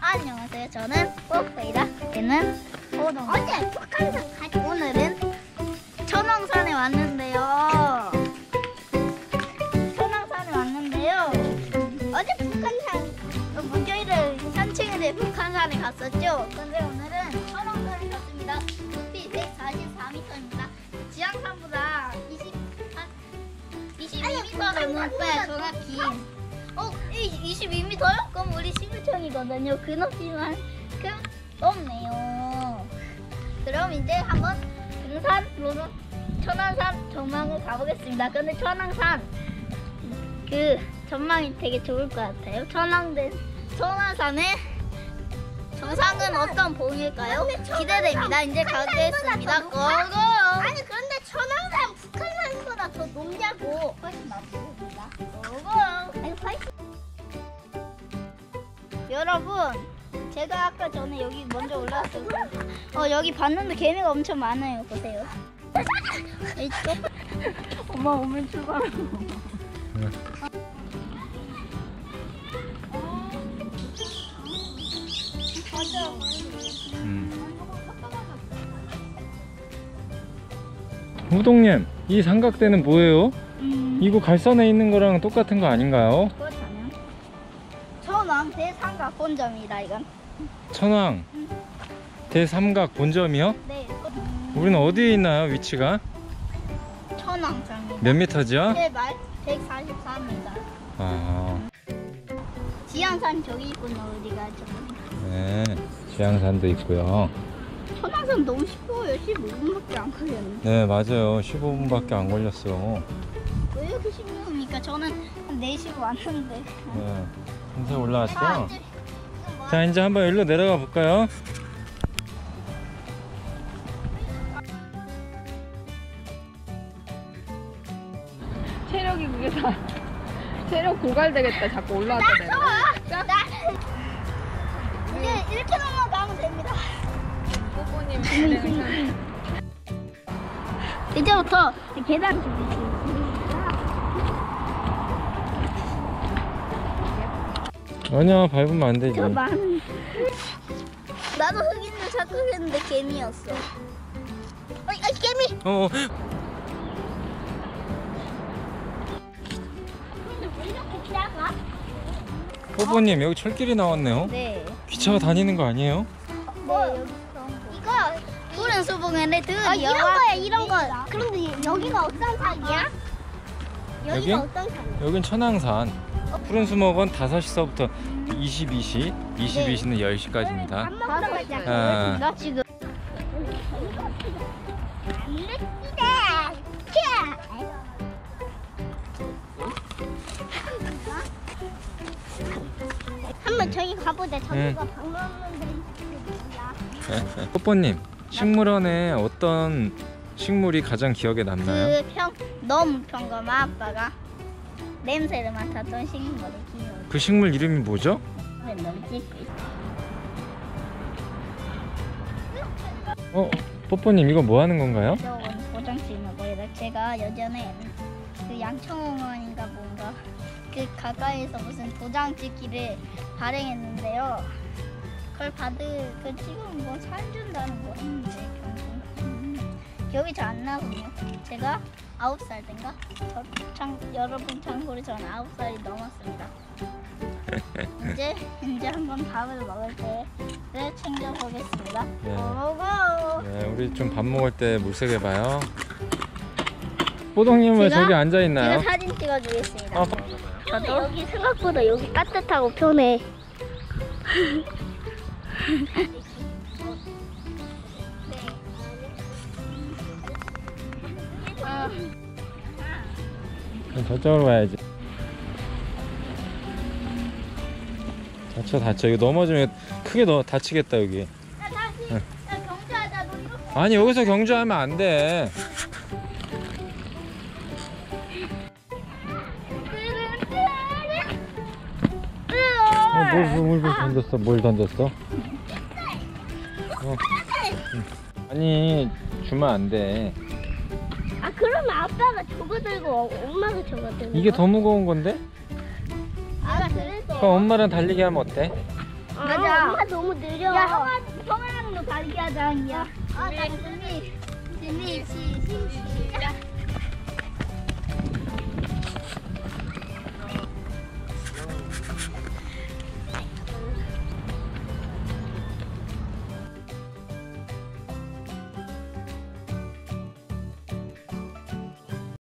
안녕하세요. 저는 뽀뽀이다. 얘는 호동. 어제 가지. 오늘은 천왕산에 왔는데요. 천왕산에 왔는데요. 어제 북한산 어, 목요일에 현충일에 북한산에 갔었죠. 근데 22m요? 그럼 우리 11층이거든요. 그 높이만 그 높네요. 그럼 이제 한번 등산 로드 천왕산 전망을 가보겠습니다. 근데 천왕산 그 전망이 되게 좋을 것 같아요. 천왕대 천왕산의 정상은 어떤 봉일까요? 기대됩니다. 이제 가겠습니다. Go go! 아니 그런데 천왕산 북한산보다 더 높냐고. 훨씬 낮습니다. 고고! 아니 훨씬 여러분 제가 아까 전에 여기 먼저 올라왔어요 어 여기 봤는데 개미가 엄청 많아요 보세요 이쪽 엄마 오면 출발하고 음. 호동님 이 삼각대는 뭐예요? 음 이거 갈선에 있는 거랑 똑같은 거 아닌가요? 대삼각 본점이다 이건. 천왕 대삼각 본점이요? 네. 우리는 어디에 있나요 위치가? 천왕점입니다 몇 미터죠? 해발 144m 아, 지향산 저기 있군요 어디가 저기. 네 지향산도 있고요. 천왕산 너무 쉽고요. 15분밖에 안 걸렸네 네 맞아요. 15분밖에 안 걸렸어. 왜 이렇게 쉽습니까? 저는 한 4시에 왔는데. 네 금세 올라왔죠? 자, 이제 이거 뭐자 이제 한번 일로 내려가 볼까요? 체력이 그게 다 체력 고갈되겠다 자꾸 올라왔다 나, 나. 이제 이렇게 넘어가면 됩니다. 뽀뽀님 진행 이제부터 계단 준비. 아니야 밟으면 안 되지 저만. 나도 흑인을 찾고 했는데 개미였어. 어이, 아, 개미. 어, 어. 뽀뽀님 여기 철길이 나왔네요 네. 기차가 다니는 거 아니에요? 뭐 여기서 이거 푸른 수봉에는 드 아, 이런 거야 이런 거. 그런데 여기가 어떤 산이야? 여기가 여기? 어떤 산이야? 여긴 천왕산 푸른 수목은 5시서부터 22시 22시는 10시까지입니다 밥 먹으러 가자. 아. 나 지금. 한번 저기 가보자. 저기가 밥 먹는 데 있는 뽀뽀님 식물원에 어떤 식물이 가장 기억에 남나요? 그 평 너무 평범한 아빠가 냄새를 맡았던 식물이 기억. 그 식물 이름이 뭐죠? 너무 찍고 있어. 어? 뽀뽀님 이거 뭐 하는 건가요? 저건 거예요. 제가 예전에 그 양천공원인가 뭔가 그 가까이에서 무슨 도장 찍기를 발행했는데요. 그걸 받을 그 지금 뭐산 준다는 거 했는데 기억이 잘 안 나군요. 제가 아홉 살 땐가 저, 참, 여러분 참고로 저는 아홉 살이 넘었습니다. 이제 이제 한번 밥을 먹을 때를 챙겨 보겠습니다. 네. 고고. 네, 우리 좀 밥 먹을 때 물색해 봐요. 뽀동님 왜 제가- 저기 앉아 있나요? 제가 사진 찍어주겠습니다. 아, 저도 여기 생각보다 여기 따뜻하고 편해. 저쪽으로 가야지. 다쳐 다쳐 이거 넘어지면 크게 너 다치겠다 여기. 나 다시 나 경주하자. 너 이렇게 아니 여기서 경주하면 안 돼. 어, 뭘, 뭘, 뭘 던졌어? 뭘 던졌어? 어. 응. 아니 주면 안 돼. 아 그러면 아빠가 저거 들고 엄마가 저거 들고. 이게 더 무거운 건데? 아 그래서 그럼 엄마랑 달리기 하면 어때? 맞아. 엄마 너무 느려. 야, 형아, 형아랑도 달리기 하자, 야. 아, 나 준비. 준비, 시작.